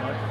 much.